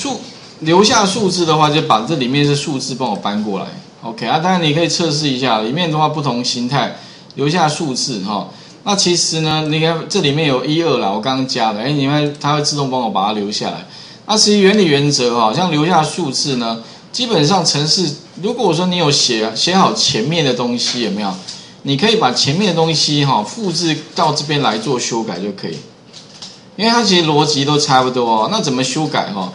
数留下数字的话，就把这里面是数字帮我搬过来，OK 啊？当然你可以测试一下，里面的话不同形态留下数字哈。那其实呢，你看这里面有一二啦，我刚刚加的，哎，你看它会自动帮我把它留下来。那其实原理原则哈，像留下数字呢，基本上程式如果说你有写写好前面的东西有没有？你可以把前面的东西哈复制到这边来做修改就可以，因为它其实逻辑都差不多哦。那怎么修改哈？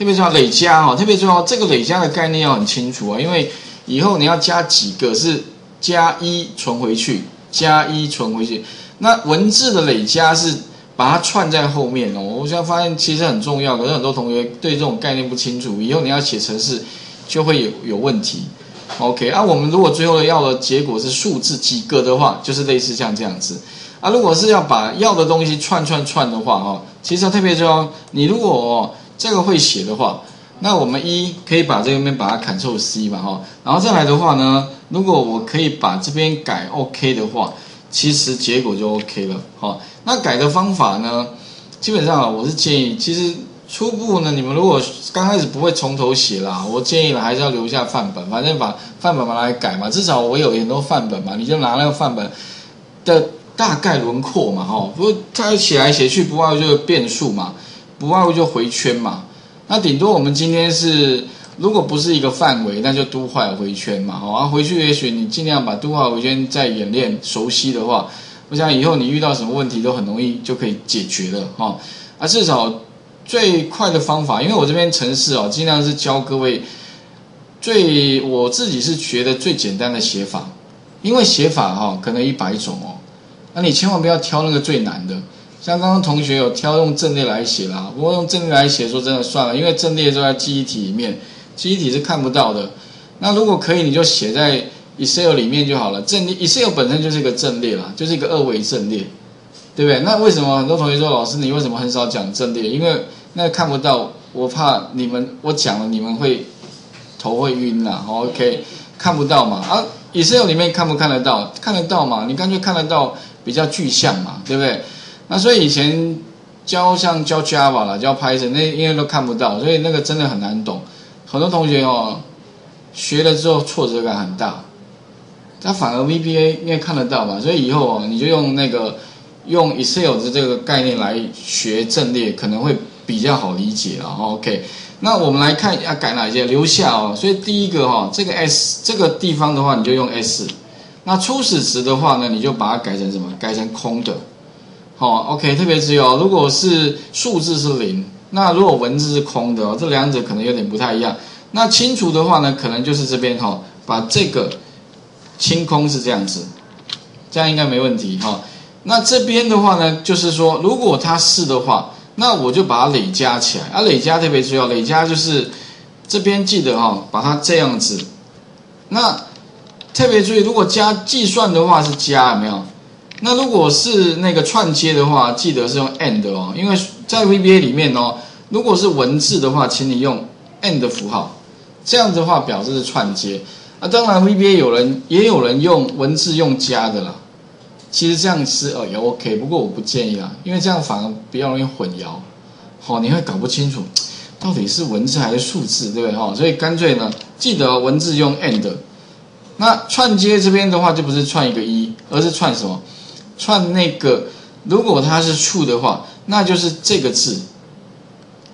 特别重要累加哈，特别重要这个累加的概念要很清楚啊，因为以后你要加几个是加一存回去，加一存回去。那文字的累加是把它串在后面哦。我现在发现其实很重要，可是很多同学对这种概念不清楚，以后你要写程式就会有有问题。OK，啊，我们如果最后要的结果是数字几个的话，就是类似像这样子。啊，如果是要把要的东西串串串的话，哈，其实特别重要。你如果这个会写的话，那我们一可以把这边把它 Ctrl C 嘛，哈，然后再来的话呢，如果我可以把这边改 OK 的话，其实结果就 OK 了，哈。那改的方法呢，基本上我是建议，其实。初步呢，你们如果刚开始不会从头写啦，我建议呢还是要留下范本，反正把范本拿来改嘛，至少我有很多范本嘛，你就拿那个范本的大概轮廓嘛，哈，不过它写来写去不外就是变数嘛，不外乎就回圈嘛，那顶多我们今天是如果不是一个范围，那就都坏回圈嘛，哈，回去也许你尽量把都坏回圈再演练熟悉的话，我想以后你遇到什么问题都很容易就可以解决了，哈，啊至少。最快的方法，因为我这边城市哦，尽量是教各位最我自己是觉得最简单的写法，因为写法哈可能一百种哦，那你千万不要挑那个最难的。像刚刚同学有挑用阵列来写啦，不过用阵列来写说真的算了，因为阵列都在记忆体里面，记忆体是看不到的。那如果可以，你就写在 Excel 里面就好了。阵列 Excel 本身就是一个阵列啦，就是一个二维阵列，对不对？那为什么很多同学说老师你为什么很少讲阵列？因为那看不到，我怕你们我讲了你们会头会晕呐。OK，看不到嘛？啊，Excel 里面看不看得到？看得到嘛？你干脆看得到比较具象嘛，对不对？那所以以前教像教 Java 啦，教 Python 那因为都看不到，所以那个真的很难懂。很多同学哦，学了之后挫折感很大。他反而 VBA 因为看得到嘛，所以以后哦你就用那个用 Excel 的这个概念来学阵列，可能会。比较好理解了，OK。那我们来看要改哪些，留下哦。所以第一个哈，这个 S 这个地方的话，你就用 S。那初始值的话呢，你就把它改成什么？改成空的。好，OK。特别注意哦，如果是数字是零，那如果文字是空的哦，这两者可能有点不太一样。那清除的话呢，可能就是这边哈，把这个清空是这样子，这样应该没问题哈。那这边的话呢，就是说如果它是的话。那我就把它累加起来，啊，累加特别重要，累加就是这边记得哈，把它这样子。那特别注意，如果加计算的话是加，有没有？那如果是那个串接的话，记得是用 and 哦，因为在 VBA 里面哦，如果是文字的话，请你用 and 符号，这样的话表示是串接。啊，当然 VBA 有人也有人用文字用加的啦。其实这样是哦也 OK，不过我不建议啊，因为这样反而比较容易混淆，好，你会搞不清楚到底是文字还是数字，对不对哈？所以干脆呢，记得文字用 and，那串接这边的话就不是串一个一，而是串什么？串那个如果它是处的话，那就是这个字。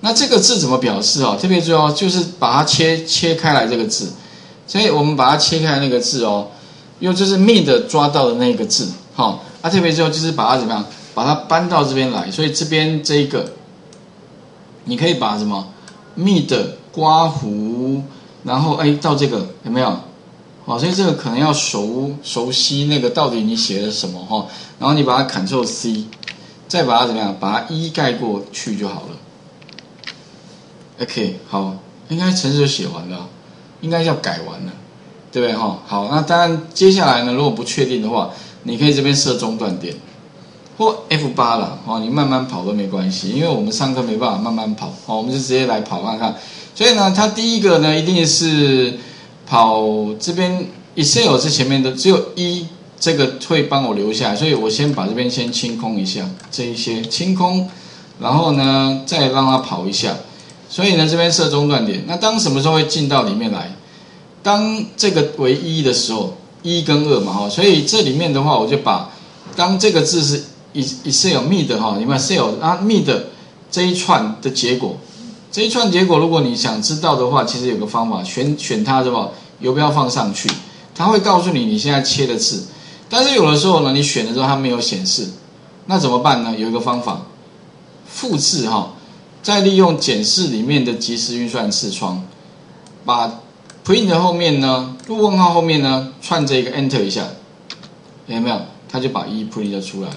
那这个字怎么表示哦？特别重要就是把它切切开来这个字，所以我们把它切开那个字哦，用就是 mid 抓到的那个字。好，啊，特别重要就是把它怎么样，把它搬到这边来，所以这边这一个，你可以把什么 mid 刮胡，然后哎到这个有没有？好，所以这个可能要熟熟悉那个到底你写的什么哈，然后你把它 Ctrl C，再把它怎么样，把它一盖过去就好了。OK，好，应该程式就写完了，应该要改完了，对不对哈？好，那当然接下来呢，如果不确定的话。你可以这边设中断点，或 F 八了哦，你慢慢跑都没关系，因为我们上课没办法慢慢跑哦，我们就直接来跑看看。所以呢，它第一个呢一定是跑这边 Excel 是前面的只有一这个会帮我留下，所以我先把这边先清空一下这一些清空，然后呢再让它跑一下。所以呢这边设中断点。那当什么时候会进到里面来？当这个为一的时候，一跟二嘛哈，所以这里面的话，我就把当这个字是 Excel mid 哈，你看 Excel 啊 mid 这一串的结果，这一串结果，如果你想知道的话，其实有个方法，选选它是吧？游标放上去，它会告诉你你现在切的字。但是有的时候呢，你选的时候它没有显示，那怎么办呢？有一个方法，复制哈，再利用检视里面的即时运算视窗，把 print 后面呢，入问号后面呢串这个 enter 一下，有没有？它就把一 print 出来了。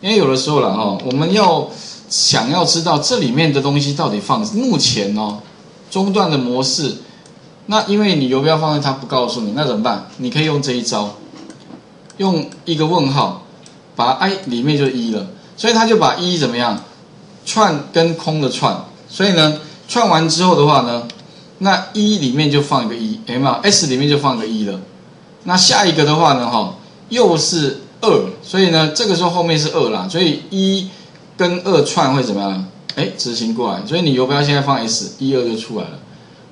因为有的时候了哈，我们要想要知道这里面的东西到底放目前哦中断的模式，那因为你游标放在它不告诉你，那怎么办？你可以用这一招。用一个问号，把 i 里面就一了，所以他就把一怎么样串跟空的串，所以呢串完之后的话呢，那一里面就放一个一，有没有？s 里面就放个一了，那下一个的话呢，哈又是二，所以呢这个时候后面是二啦，所以一跟二串会怎么样？哎，执行过来，所以你游标现在放 s，一二就出来了，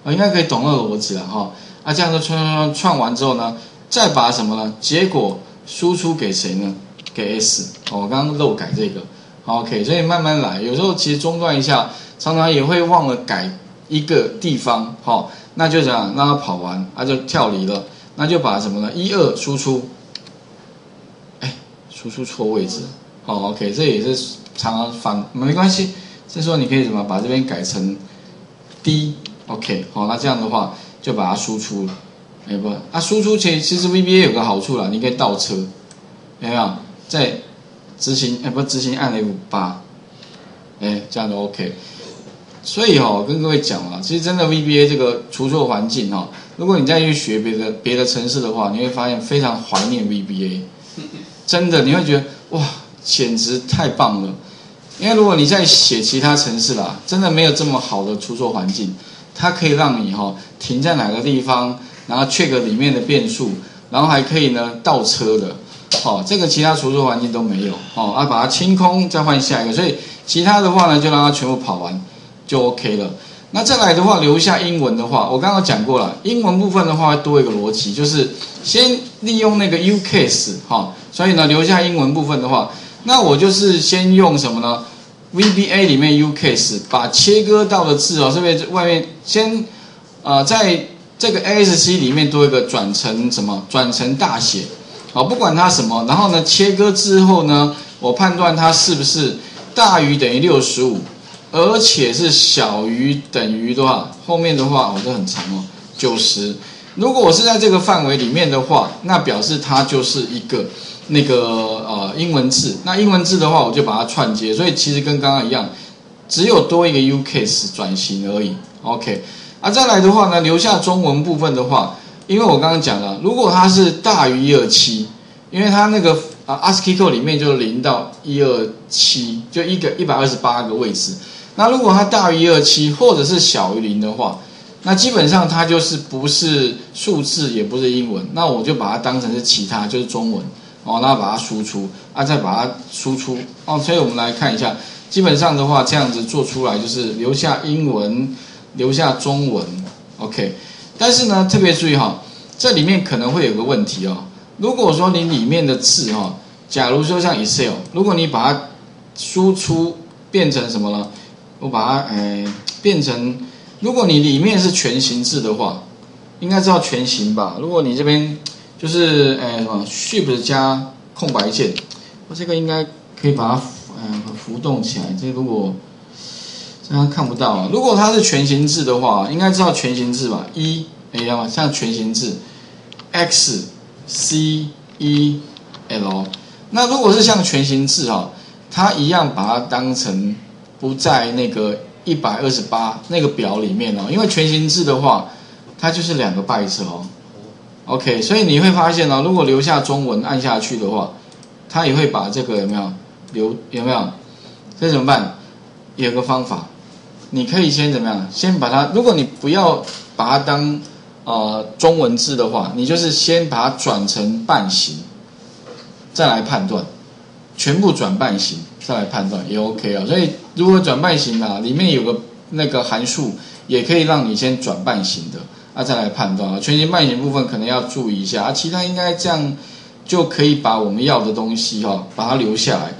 我应该可以懂那个逻辑了哈。啊，这样子串串串串完之后呢，再把什么呢？结果。输出给谁呢？给 S。我刚刚漏改这个，OK。所以慢慢来，有时候其实中断一下，常常也会忘了改一个地方，好，那就这样让它跑完，它就跳离了，那就把什么呢？一二输出，哎，输出错位置，哦，OK。这也是常常反，没关系，是说你可以什么？把这边改成 D，OK。好，那这样的话就把它输出了。哎不，啊输出其其实 VBA 有个好处啦，你可以倒车，有没有？在执行哎不执行按 F 八，哎这样就 OK。所以哈，跟各位讲啊，其实真的 VBA 这个除错环境哈，如果你再去学别的别的城市的话，你会发现非常怀念 VBA，真的你会觉得哇，简直太棒了。因为如果你在写其他城市啦，真的没有这么好的出错环境，它可以让你哈停在哪个地方。然后 check 里面的变数，然后还可以呢倒车的，好，这个其他出错环境都没有，好，啊把它清空再换下一个，所以其他的话呢就让它全部跑完就 OK 了。那再来的话留下英文的话，我刚刚讲过了，英文部分的话多一个逻辑，就是先利用那个 u case 哈，所以呢留下英文部分的话，那我就是先用什么呢？VBA 里面 u case 把切割到的字哦，是不是外面先啊在。这个 ASC 里面多一个转成什么？转成大写，好，不管它什么，然后呢，切割之后呢，我判断它是不是大于等于六十五，而且是小于等于多少？后面的话哦，这很长哦，九十。如果我是在这个范围里面的话，那表示它就是一个那个呃英文字。那英文字的话，我就把它串接，所以其实跟刚刚一样，只有多一个 UCase 转型而已。OK。啊，再来的话呢，留下中文部分的话，因为我刚刚讲了，如果它是大于一二七，因为它那个啊 ASCII code 里面就零到一二七，就一个一百二十八个位置。那如果它大于一二七，或者是小于零的话，那基本上它就是不是数字，也不是英文，那我就把它当成是其他，就是中文哦，那把它输出啊，再把它输出哦。所以我们来看一下，基本上的话，这样子做出来就是留下英文。留下中文，OK，但是呢，特别注意哈，这里面可能会有个问题哦。如果说你里面的字哈，假如说像 Excel，如果你把它输出变成什么呢？我把它诶变成，如果你里面是全形字的话，应该知道全形吧？如果你这边就是诶什么 Shift 加空白键，我这个应该可以把它嗯浮动起来。这如果他看不到啊。如果它是全形字的话，应该知道全形字吧？一，哎呀，像全形字，X C E L。那如果是像全形字哈，它一样把它当成不在那个一百二十八那个表里面哦。因为全形字的话，它就是两个 byte 哦。OK，所以你会发现哦，如果留下中文按下去的话，它也会把这个有没有留有没有？这怎么办？有个方法。你可以先怎么样？先把它，如果你不要把它当呃中文字的话，你就是先把它转成半形，再来判断，全部转半形再来判断也 OK 啊。所以如果转半形啊，里面有个那个函数也可以让你先转半形的，啊再来判断啊，全形半形部分可能要注意一下啊，其他应该这样就可以把我们要的东西哈把它留下来。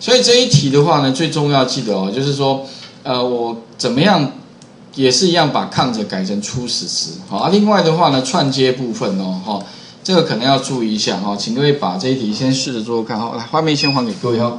所以这一题的话呢，最重要记得哦，就是说呃我怎么样也是一样把抗者改成初始值，好啊。另外的话呢，串接部分哦哈，这个可能要注意一下哈，请各位把这一题先试着做看哈，来画面先还给各位哦。